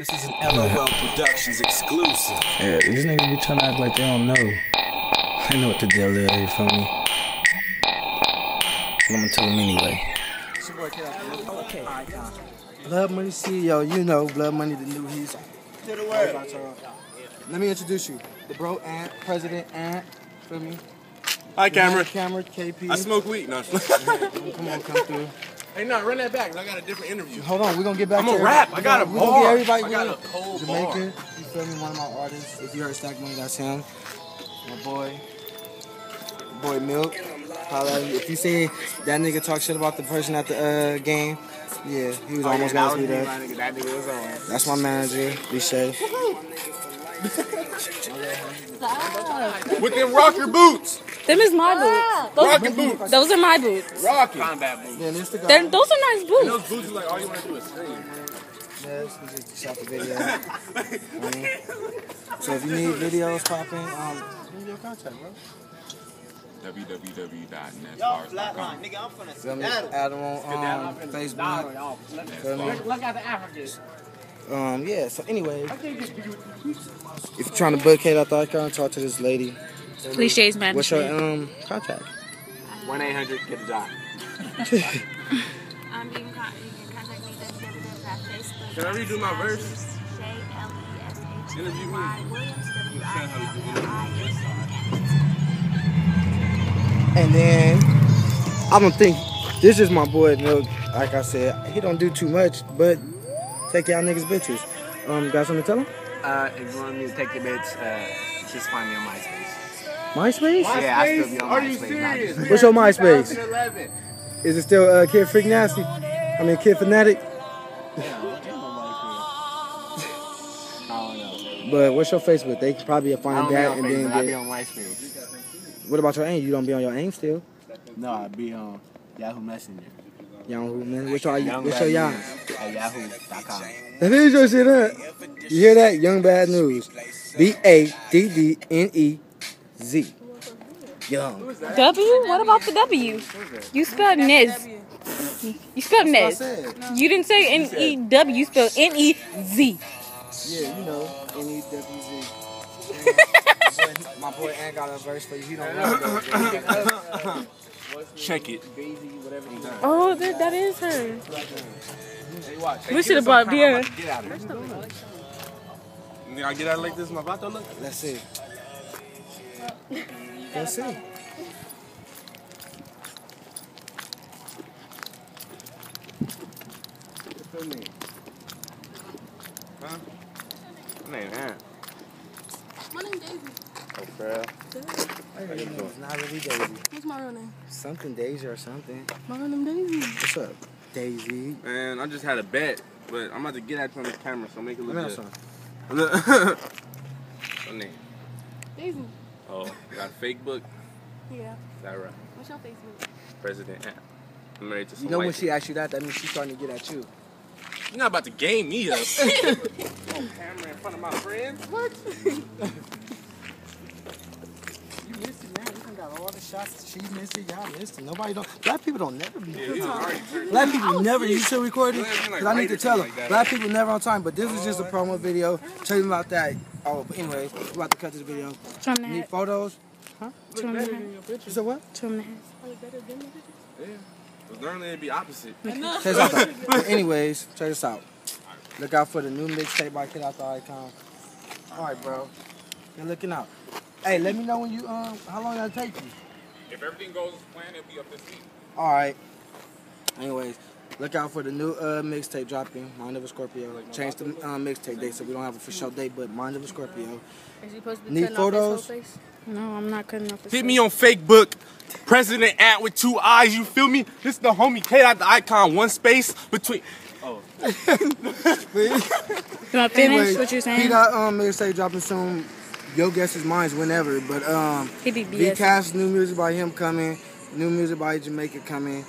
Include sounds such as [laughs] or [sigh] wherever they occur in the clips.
This is an LOL Productions exclusive. Yeah, these niggas be trying to act like they don't know. They know what the deal is, you feel me? I'm gonna tell them anyway. Okay. Blood Money CEO, you know Blood Money, the new he's. Let me introduce you. The bro Ant, President Ant, feel me? Hi, camera. Camera, KP. I smoke weed. No. Come on, come through. Hey, no, run that back. I got a different interview. Hold on, we're gonna get back I'm to a rap. everybody. I got a We're gonna bar. get everybody I got a cold Jamaican, bar. you feel me? One of my artists. If you heard Stack Money, that's him. My boy. Boy Milk. Holla. If you say that nigga talk shit about the person at the uh, game, yeah, he was almost got us beat up. That nigga was on. That's my manager, Bishay. [laughs] With them rocker boots. Them is my boots. Those, Rocket boots. those are my boots. Rocking. Combat boots. Yeah, this the guy. They're, those are nice boots. Those boots is like all you want to do is scream. Yes, we just shot the video. Mhm. [laughs] So if you need videos popping, um, give me your contact, bro. www.netbars.com. Feel me? Add them on um, Facebook. Feel? Look at the Africans. Um, yeah, so anyway, if you're trying to book K Dot the Ikon, talk to this lady. Cliches, man. What's your um contact? 1 800 get a job. [laughs] Um, you can, con- you can contact me www.facebook. Can I redo my verse? J-L-E-S-H-Y Interview me. Williams, And then I'm gonna think this is my boy Milk. Like I said, he don't do too much, but take y'all niggas bitches. Um, got something to tell him? Uh, if you want me to take your bitch, uh, just find me on MySpace. MySpace? Yeah, I still be on Are you MySpace. not serious? just- What's your MySpace? 2011. Is it still uh, Kid Freak Nasty? I mean Kid Fanatic. I. But what's your Facebook? They can probably I find don't be that on and Facebook. I be on MySpace. get. What about your aim? You don't be on your aim still? No, I be on Yahoo Messenger. Yahoo man. What's your Young what's Bad your Yahoo? News At yahoo.com. That is your shit, huh? You hear that? Young Bad News. B A D D N E Z. Young. W? What about the W? You spelled Nez. You spelled I Nez. You didn't say N E W. You spelled N E Z. Yeah, you know. N E W Z. My boy Ant got a verse for you. He don't know though. [laughs] Check it. Oh, that, that is her. Hey. We should have brought Deanna. Get out of here. Think I get out like this? My vato look? Let's see. Let's see. Huh? Name Ant. My name's Daisy. Oh, crap. It's not really Daisy. What's my real name? Something Daisy or something. My real name Daisy. What's up? Daisy. Man, I just had a bet, but I'm about to get at you on the camera, so make it look me good. something. Look. [laughs] What name? Daisy. Oh, you got a fake book? Yeah. Is that right? What's your Facebook? President Ant. I'm married to some You know when she asks you that, that means she's starting to get at you. You're not about to game me up. [laughs] On camera in front of my friends? What? [laughs] You missed it, man. You done got all the shots. She missed it. Y'all missed it. Nobody don't. Black people don't never be. Black people never. You still recording? Yeah, like Cause I need to tell them. like. Black people never on time. But this is just a promo video. Tell them about that. Oh, but anyways, we're about to cut this video. Two and a Need half. photos? Two and a half. You said what? Two and a half. But normally it'd be opposite. Check this out. anyways, check this out. Look out for the new mixtape by K Dot the Ikon. All right, bro. You're looking out. Hey, let me know when you um how long it'll take you. If everything goes as planned, it'll be up this week. All right. Anyways, look out for the new uh, mixtape dropping. Mind of a Scorpio. Change the uh, mixtape date so we don't have a for sure date, but Mind of a Scorpio. Is he supposed to be Need cutting off his whole photos? face? No, I'm not cutting off his Hit face. me on fake book. President Ant with two eyes, you feel me? This the homie K Dot the Ikon, one space between. Oh. [laughs] [laughs] want to finish Anyways, what you're saying? He saying? got um mixtape dropping soon. Yo guess his minds whenever, but um. He be BS. New music by him coming, new music by Jamaica coming,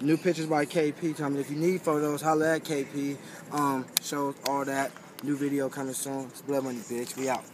new pictures by KP coming. If you need photos, holla at KP. Um, shows all that. New video coming soon. It's Blood Money, bitch. We out.